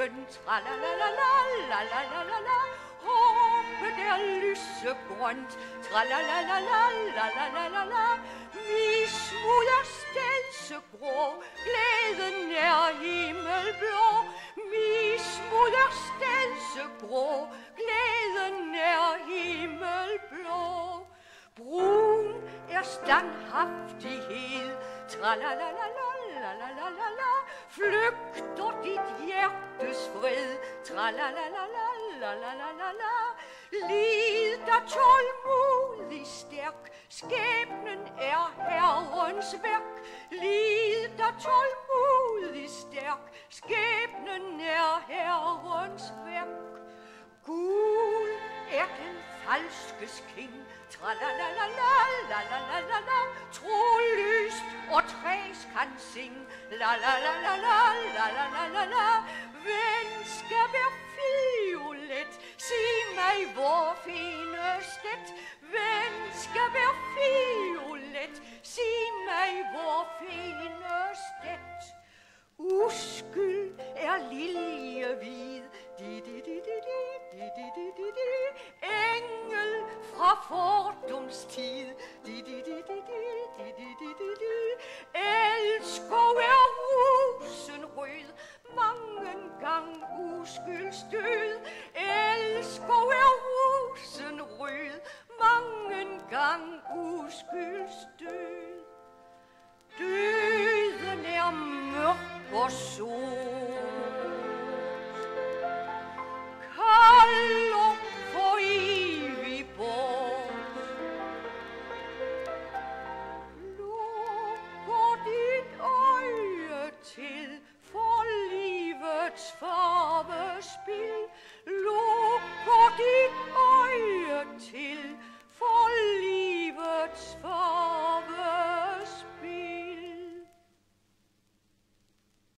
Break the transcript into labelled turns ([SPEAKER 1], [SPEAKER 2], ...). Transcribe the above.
[SPEAKER 1] busken, tralalalala, håbet er lysegrønt, tralalalala, vi moder stelsegrå, glæden er himmelblå, vi moder stelsegrå, glæden er himmelblå. Brun er standhaftighed, tralalalala, la la la la la, flygter dit hjertes fred, la lid der tålmodig stærk, skæbnen er Herrens værk, lid der tålmodig stærk, skæbnen er Herrens værk. Gul er den falskes king, Tra-la-la-la-la-la-la-la-la Trolyst sing La-la-la-la-la-la-la-la-la la Venskab er fiolet? Sig mig, hvor findes det Ven skal fiolet? Sig mig, hvor findes det Uskyld er liljehvid di di di di di di di di di di. Engel fra fordums tid uskyldsdød Elsker er rosen rød mange gang uskyldsdød Døden er mørk og sort. Kalder for evig bort. Lukker dit øje til for livets far. spielen